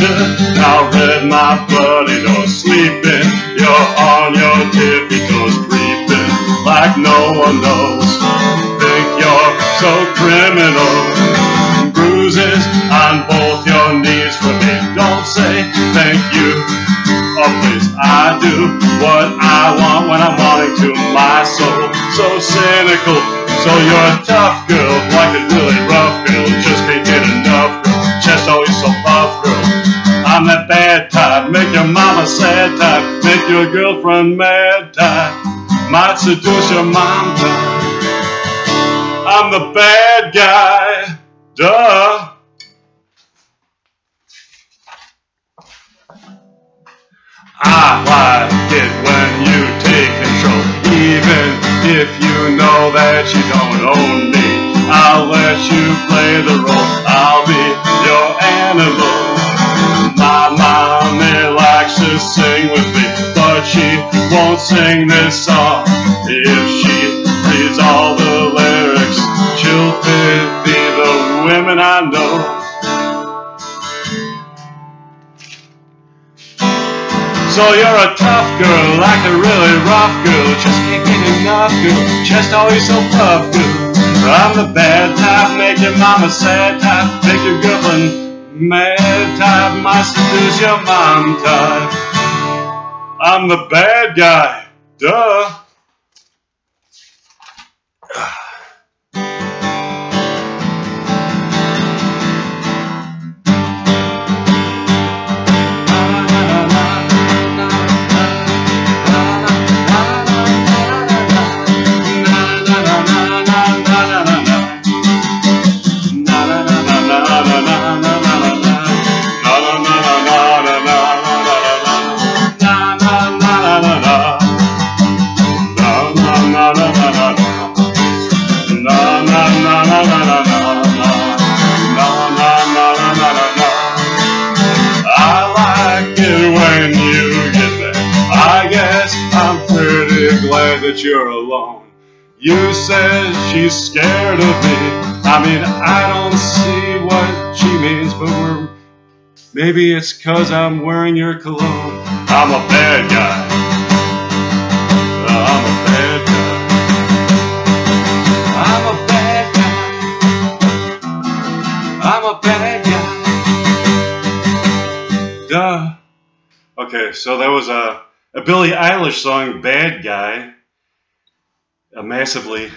should. Now, red, my buddy, no sleeping. You're on your tippy toes, creeping like no one knows. Think you're so criminal. Bruises on both your knees for me. Don't say thank you. Oh, please, I do what I want when I'm wanting to. My soul, so cynical. So you're a tough girl, like a really rough girl. Just can't get enough, girl. Chest always so puff, girl. I'm that bad type, make your mama sad type, make your girlfriend mad type, might seduce your mom type. I'm the bad guy, duh. I like it when you take control, even if you know that you don't own me. I'll let you play the role, I'll be your animal. Sing with me, but she won't sing this song. If she reads all the lyrics, she'll pity the women I know. So you're a tough girl, like a really rough girl. Just can't get enough girl, Just always so puff girl. I'm the bad type, make your mama sad type, make your girlfriend mad type, might seduce your mom type. I'm the bad guy, duh. I guess I'm pretty glad that you're alone. You said she's scared of me. I mean, I don't see what she means, but we're. Maybe it's cause I'm wearing your cologne. I'm a bad guy. I'm a bad guy. I'm a bad guy. I'm a bad guy. Duh. Okay, so that was a, a Billie Eilish song, Bad Guy. A massively